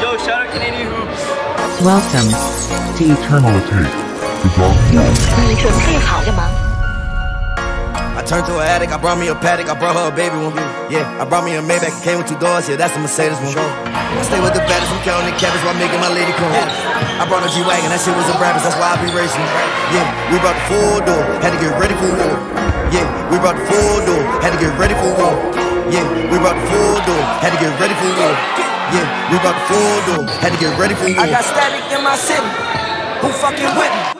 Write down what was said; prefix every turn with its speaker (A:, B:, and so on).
A: Yo, shout out Canadian Hoops.
B: Welcome to
C: Eternal
D: Retreat.
E: I turned to an addict, I brought me a Patek, I brought her a baby one. Yeah, I brought me a Maybach, came with two doors, yeah, that's a Mercedes one. I stay with the baddest, I'm counting the cabbage while making my lady come. I brought a G-Wagon, that shit was a rabbit, that's why I be racing. Yeah, we brought the full door, had to get ready for war. Yeah, we brought the full door, had to get ready for yeah, we brought the full door, had to get ready for war. Yeah, we brought the full door, had to get ready for war.
F: I got static in my city. Who fucking with me?